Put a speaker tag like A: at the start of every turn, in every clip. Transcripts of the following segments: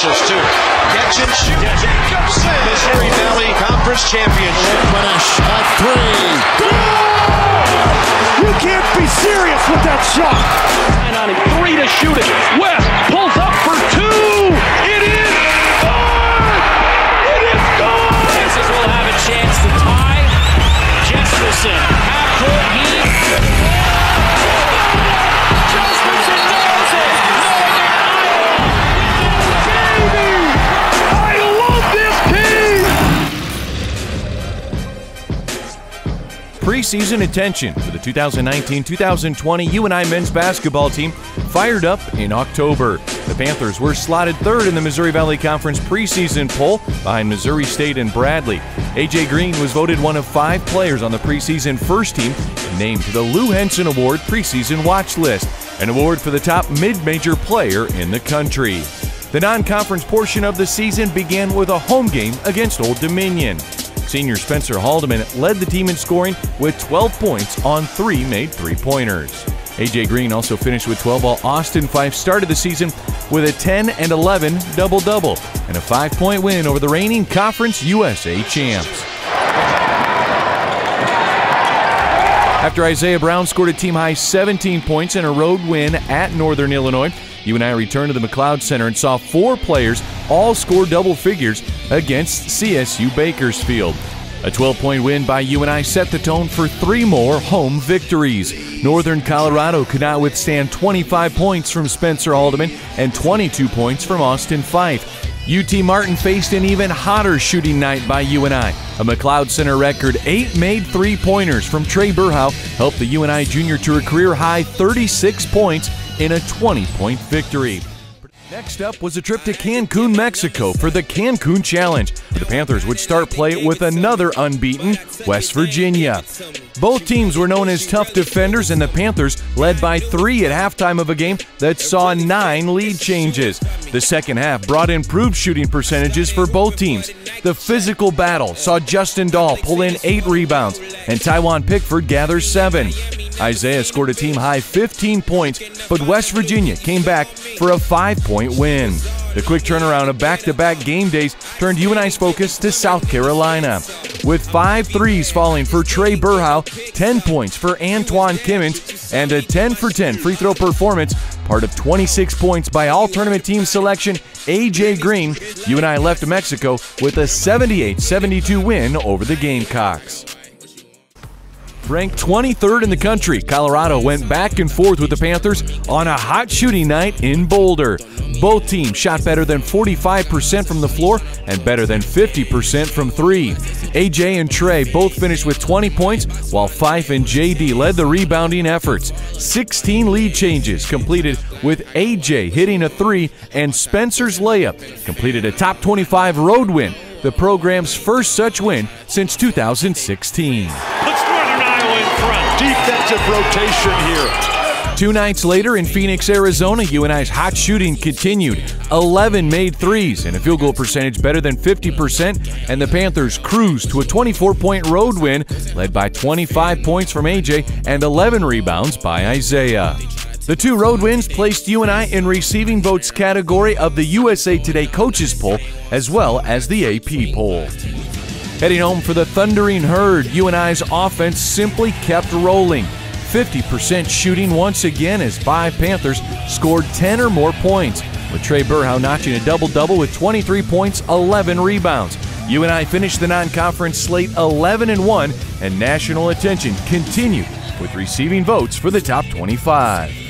A: missiles too. Catch and shoot. Jacobson. Missouri Valley Conference Championship.
B: Finish at three.
C: You can't be serious with that shot.
D: Nine on him, three to shoot it. West pulls up for two. It is good. It is good.
E: Kansas will have a chance to tie. Jesperson, half court heat.
F: Preseason attention for the 2019-2020 UNI men's basketball team fired up in October. The Panthers were slotted third in the Missouri Valley Conference preseason poll behind Missouri State and Bradley. AJ Green was voted one of five players on the preseason first team and named to the Lou Henson Award preseason watch list, an award for the top mid-major player in the country. The non-conference portion of the season began with a home game against Old Dominion. Senior Spencer Haldeman led the team in scoring with 12 points on three made three pointers. AJ Green also finished with 12 while Austin Phyfe started the season with a 10 and 11 double double and a five point win over the reigning Conference USA champs. After Isaiah Brown scored a team high 17 points in a road win at Northern Illinois, UNI returned to the McLeod Center and saw four players all score double figures against CSU Bakersfield. A 12 point win by UNI set the tone for three more home victories. Northern Colorado could not withstand 25 points from Spencer Haldeman and 22 points from Austin Phyfe. UT Martin faced an even hotter shooting night by UNI. A McLeod Center record eight made three pointers from Trae Berhow helped the UNI junior to a career high 36 points in a 20 point victory. Next up was a trip to Cancun, Mexico for the Cancun Challenge. The Panthers would start play with another unbeaten West Virginia. Both teams were known as tough defenders, and the Panthers led by three at halftime of a game that saw nine lead changes. The second half brought improved shooting percentages for both teams. The physical battle saw Justin Dahl pull in eight rebounds, and Tywhon Pickford gather seven. Isaiah scored a team high 15 points, but West Virginia came back for a five point win. The quick turnaround of back to back game days turned UNI's focus to South Carolina. With five threes falling for Trae Berhow, 10 points for Antwan Kimmons, and a 10 for 10 free throw performance, part of 26 points by all tournament team selection AJ Green, UNI left Mexico with a 78 72 win over the Gamecocks. Ranked 23rd in the country, Colorado went back and forth with the Panthers on a hot shooting night in Boulder. Both teams shot better than 45% from the floor and better than 50% from three. AJ and Trae both finished with 20 points, while Phyfe and JD led the rebounding efforts. 16 lead changes completed with AJ hitting a three and Spencer's layup completed a top 25 road win, the program's first such win since 2016.
C: Defensive rotation here.
F: Two nights later in Phoenix, Arizona, UNI's hot shooting continued. 11 made threes and a field goal percentage better than 50%, and the Panthers cruised to a 24 point road win, led by 25 points from AJ and 11 rebounds by Isaiah. The two road wins placed UNI in receiving votes category of the USA Today Coaches Poll as well as the AP poll. Heading home for the Thundering Herd, UNI's offense simply kept rolling. 50% shooting once again as five Panthers scored 10 or more points, with Trae Berhow notching a double double with 23 points, 11 rebounds. UNI finished the non conference slate 11 and 1, and national attention continued with receiving votes for the top 25.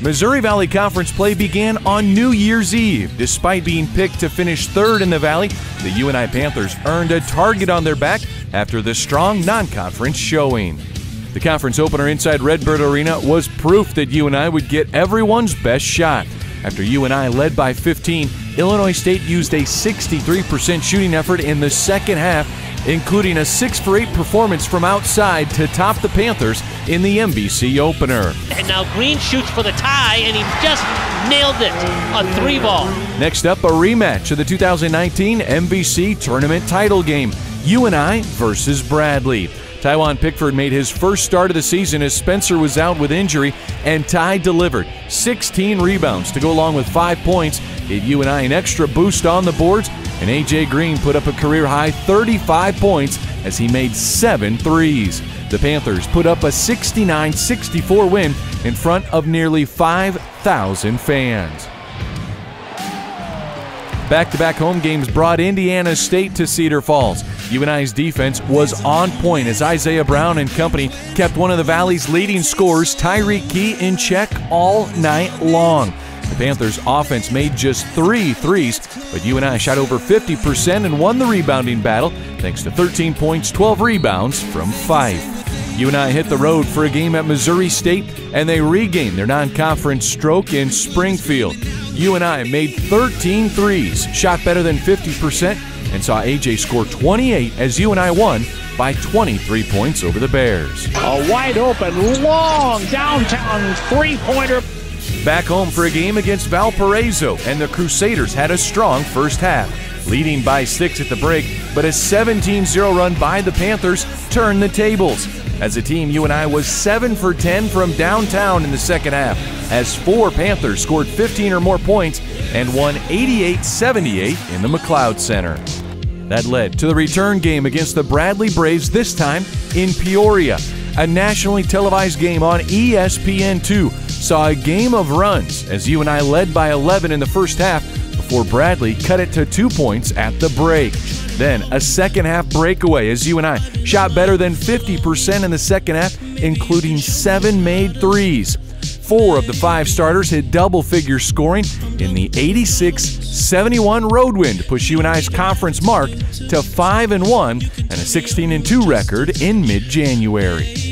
F: Missouri Valley Conference play began on New Year's Eve. Despite being picked to finish third in the Valley, the UNI Panthers earned a target on their back after the strong non conference showing. The conference opener inside Redbird Arena was proof that UNI would get everyone's best shot. After UNI led by 15, Illinois State used a 63% shooting effort in the second half, including a 6 for 8 performance from outside to top the Panthers in the MVC opener.
E: And now Green shoots for the tie, and he just nailed it. A three ball.
F: Next up, a rematch of the 2019 MVC tournament title game UNI versus Bradley. Tywhon Pickford made his first start of the season as Spencer was out with injury, and Ty delivered 16 rebounds to go along with five points, gave I an extra boost on the boards, and AJ Green put up a career high 35 points as he made seven threes. The Panthers put up a 69 64 win in front of nearly 5,000 fans. Back to back home games brought Indiana State to Cedar Falls. UNI's defense was on point as Isaiah Brown and company kept one of the Valley's leading scorers, Tyreke Key, in check all night long. The Panthers' offense made just three threes, but UNI shot over 50% and won the rebounding battle thanks to 13 points, 12 rebounds from five. UNI hit the road for a game at Missouri State, and they regained their non conference stroke in Springfield. UNI made 13 threes, shot better than 50%, and saw AJ score 28 as UNI won by 23 points over the Bears.
E: A wide open, long downtown three pointer.
F: Back home for a game against Valparaiso, and the Crusaders had a strong first half, leading by six at the break, but a 17 0 run by the Panthers turned the tables. As a team, UNI was 7 for 10 from downtown in the second half, as four Panthers scored 15 or more points and won 88 78 in the McLeod Center. That led to the return game against the Bradley Braves, this time in Peoria. A nationally televised game on ESPN2 saw a game of runs as UNI led by 11 in the first half before Bradley cut it to two points at the break. Then a second half breakaway as UNI shot better than 50% in the second half, including seven made threes. Four of the five starters hit double figure scoring in the 86 71 road win to push UNI's conference mark to 5 and 1 and a 16 and 2 record in mid January.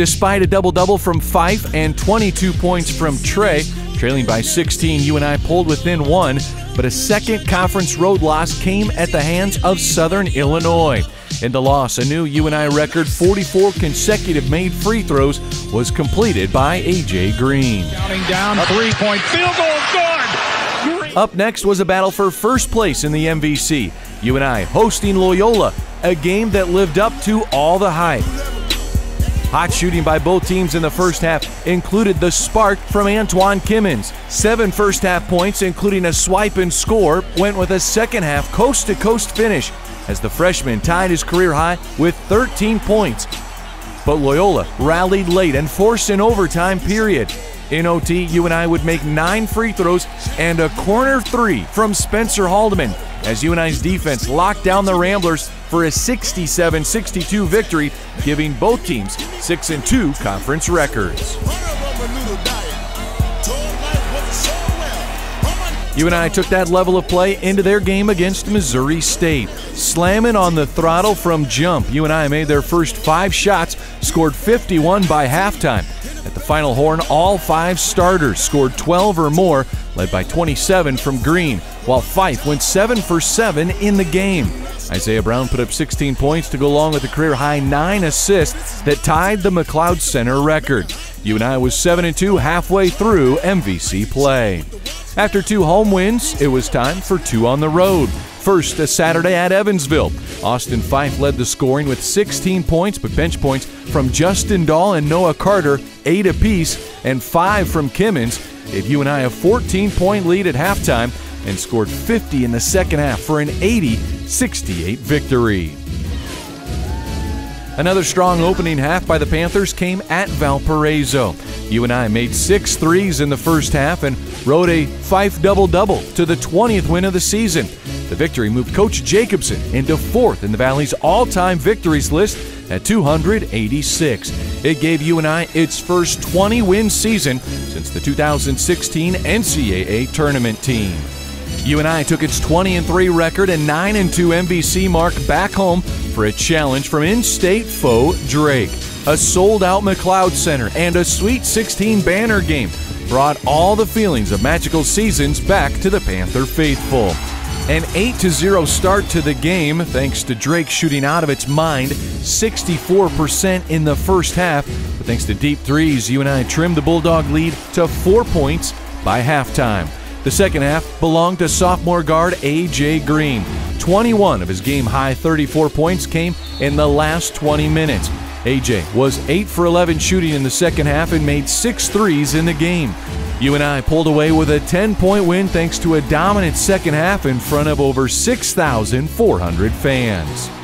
F: Despite a double double from Phyfe and 22 points from Trae, trailing by 16, UNI pulled within one, but a second conference road loss came at the hands of Southern Illinois. In the loss, a new UNI record 44 consecutive made free throws was completed by AJ Green.
D: Counting down, three point field goal, good.
F: Up next was a battle for first place in the MVC. UNI hosting Loyola, a game that lived up to all the hype. Hot shooting by both teams in the first half included the spark from Antwan Kimmons. Seven first half points, including a swipe and score, went with a second half coast to coast finish as the freshman tied his career high with 13 points. But Loyola rallied late and forced an overtime period. In OT, UNI would make nine free throws and a corner three from Spencer Haldeman as UNI's defense locked down the Ramblers for a 67 62 victory, giving both teams 6 and 2 conference records. UNI took that level of play into their game against Missouri State. Slamming on the throttle from jump, UNI made their first five shots, scored 51 by halftime. At the final horn, all five starters scored 12 or more, led by 27 from Green, while Phyfe went 7 for 7 in the game. Isaiah Brown put up 16 points to go along with a career high 9 assists that tied the McLeod Center record. UNI was 7 and 2 halfway through MVC play. After two home wins, it was time for two on the road. First, a Saturday at Evansville. Austin Phyfe led the scoring with 16 points, but bench points from Justin Dahl and Noah Carter, eight apiece, and five from Kimmons, If gave UNI a 14 point lead at halftime and scored 50 in the second half for an 80 68 victory. Another strong opening half by the Panthers came at Valparaiso. UNI made six threes in the first half and rode a Phyfe double double to the 20th win of the season. The victory moved Coach Jacobson into fourth in the Valley's all time victories list at 286. It gave UNI its first 20 win season since the 2016 NCAA tournament team. UNI took its 20 and 3 record and 9 and 2 MVC mark back home for a challenge from in-state foe Drake. A sold-out McLeod Center and a Sweet 16 banner game brought all the feelings of magical seasons back to the Panther faithful. An 8 0 start to the game, thanks to Drake shooting out of its mind 64% in the first half. But thanks to deep threes, UNI trimmed the Bulldog lead to four points by halftime. The second half belonged to sophomore guard A.J. Green. 21 of his game high 34 points came in the last 20 minutes. AJ was 8 for 11 shooting in the second half and made six threes in the game. UNI pulled away with a 10 point win thanks to a dominant second half in front of over 6,400 fans.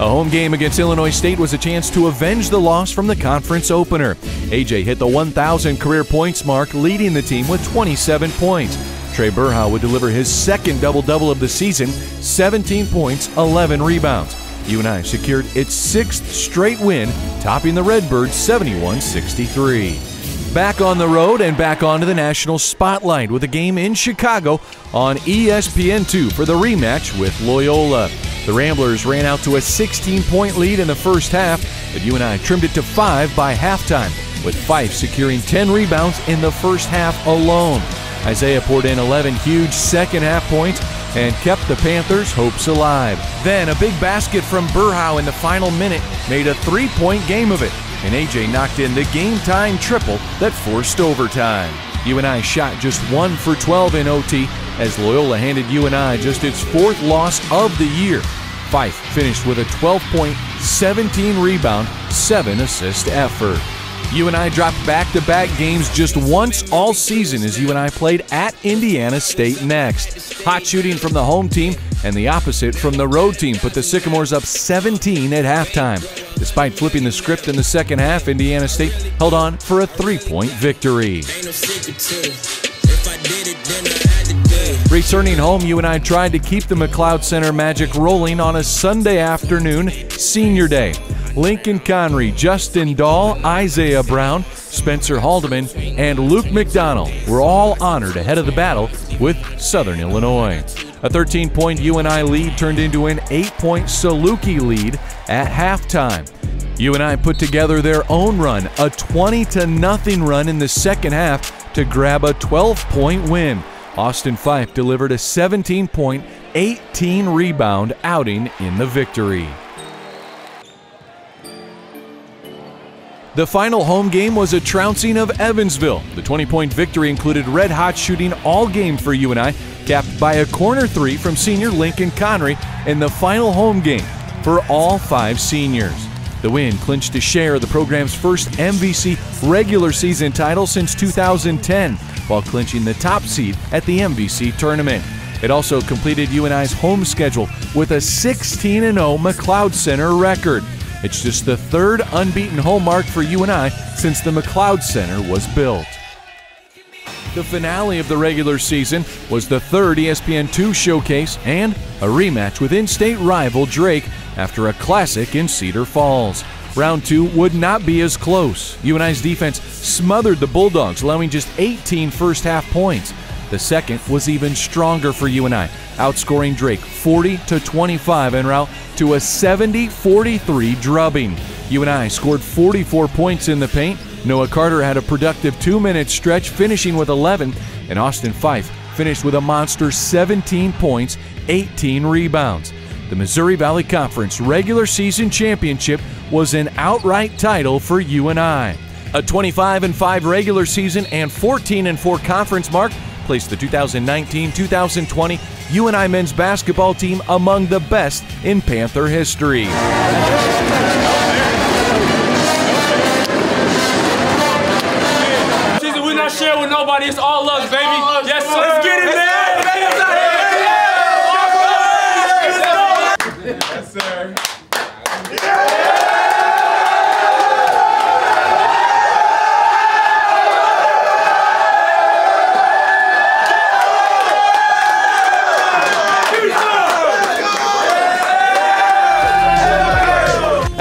F: A home game against Illinois State was a chance to avenge the loss from the conference opener. AJ hit the 1,000 career points mark, leading the team with 27 points. Trae Berhow would deliver his second double double of the season 17 points, 11 rebounds. UNI secured its sixth straight win, topping the Redbirds 71 63. Back on the road and back onto the national spotlight with a game in Chicago on ESPN2 for the rematch with Loyola. The Ramblers ran out to a 16 point lead in the first half, but UNI trimmed it to five by halftime, with Phyfe securing 10 rebounds in the first half alone. Isaiah poured in 11 huge second half points and kept the Panthers' hopes alive. Then a big basket from Berhow in the final minute made a three point game of it, and AJ knocked in the game time triple that forced overtime. UNI shot just 1 for 12 in OT as Loyola handed UNI just its fourth loss of the year. Phyfe finished with a 12 point, 17 rebound, 7 assist effort. UNI dropped back to back games just once all season as UNI played at Indiana State next. Hot shooting from the home team and the opposite from the road team put the Sycamores up 17 at halftime. Despite flipping the script in the second half, Indiana State held on for a three point victory. Returning home, UNI tried to keep the McLeod Center magic rolling on a Sunday afternoon, Senior Day. Lincoln Conrey, Justin Dahl, Isaiah Brown, Spencer Haldeman, and Luke McDonald were all honored ahead of the battle with Southern Illinois. A 13 point UNI lead turned into an 8 point Saluki lead at halftime. UNI put together their own run, a 20 to nothing run in the second half to grab a 12 point win. Austin Phyfe delivered a 17 point, 18 rebound outing in the victory. The final home game was a trouncing of Evansville. The 20 point victory included red hot shooting all game for UNI, capped by a corner three from senior Lincoln Conrey in the final home game for all five seniors. The win clinched a share of the program's first MVC regular season title since 2010, while clinching the top seed at the MVC tournament. It also completed UNI's home schedule with a 16 0 McLeod Center record. It's just the third unbeaten home mark for UNI since the McLeod Center was built. The finale of the regular season was the third ESPN2 showcase and a rematch with in state rival Drake after a classic in Cedar Falls. Round two would not be as close. UNI's defense smothered the Bulldogs, allowing just 18 first half points. The second was even stronger for UNI, outscoring Drake 40 to 25 en route to a 70-43 drubbing. UNI scored 44 points in the paint. Noah Carter had a productive two-minute stretch, finishing with 11, and Austin Phyfe finished with a monster 17 points, 18 rebounds. The Missouri Valley Conference regular season championship was an outright title for UNI. A 25 and 5 regular season and 14 and 4 conference mark placed the 2019-2020 UNI men's basketball team among the best in Panther history.
G: Season we not share with nobody. It's all us, baby. Yes, sir.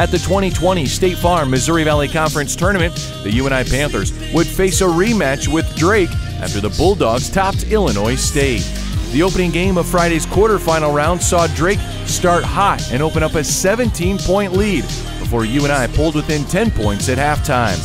F: At the 2020 State Farm Missouri Valley Conference Tournament, the UNI Panthers would face a rematch with Drake after the Bulldogs topped Illinois State. The opening game of Friday's quarterfinal round saw Drake start hot and open up a 17 point lead before UNI pulled within 10 points at halftime.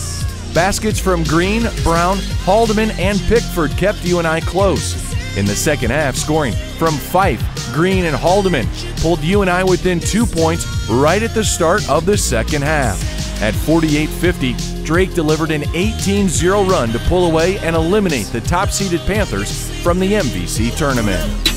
F: Baskets from Green, Brown, Haldeman, and Pickford kept UNI close. In the second half, scoring from Phyfe, Green, and Haldeman pulled UNI within two points right at the start of the second half. At 48 50, Drake delivered an 18 0 run to pull away and eliminate the top seeded Panthers from the MVC tournament.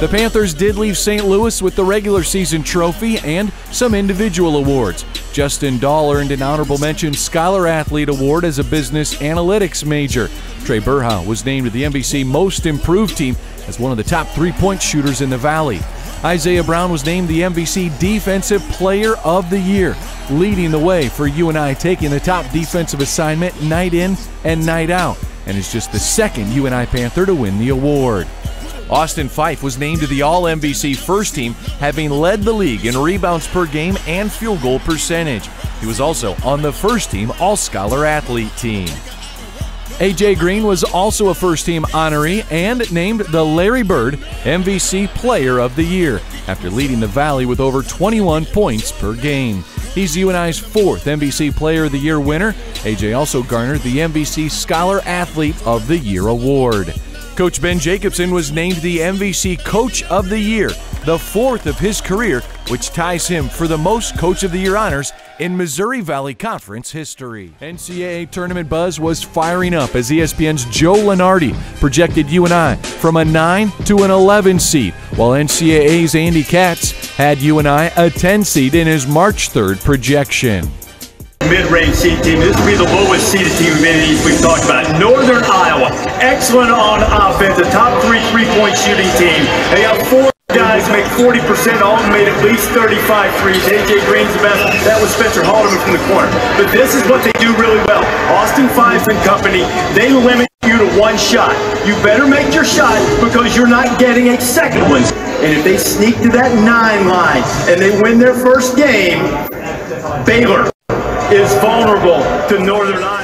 F: The Panthers did leave St. Louis with the regular season trophy and some individual awards. Justin Dahl earned an honorable mention Scholar Athlete Award as a business analytics major. Trae Berhow was named the MVC Most Improved Team as one of the top three point shooters in the Valley. Isaiah Brown was named the MVC Defensive Player of the Year, leading the way for UNI taking the top defensive assignment night in and night out, and is just the second UNI Panther to win the award. Austin Phyfe was named to the All MVC first team, having led the league in rebounds per game and field goal percentage. He was also on the first team All Scholar Athlete team. AJ Green was also a first team honoree and named the Larry Bird MVC Player of the Year after leading the Valley with over 21 points per game. He's UNI's fourth MVC Player of the Year winner. AJ also garnered the MVC Scholar Athlete of the Year award. Coach Ben Jacobson was named the MVC Coach of the Year, the fourth of his career, which ties him for the most Coach of the Year honors in Missouri Valley Conference history. NCAA tournament buzz was firing up as ESPN's Joe Lunardi projected UNI from a 9 to an 11 seed, while NCAA's Andy Katz had UNI a 10 seed in his March 3rd projection
H: mid-range seed team. This will be the lowest seeded team of any of these we've talked about. Northern Iowa, excellent on offense, a top three three-point shooting team. They have four guys make 40%, all made at least 35 threes. AJ Green's the best. That was Spencer Haldeman from the corner. But this is what they do really well. Austin Phyfe and company, they limit you to one shot. You better make your shot because you're not getting a second one. And if they sneak to that nine line and they win their first game, Baylor is vulnerable to Northern.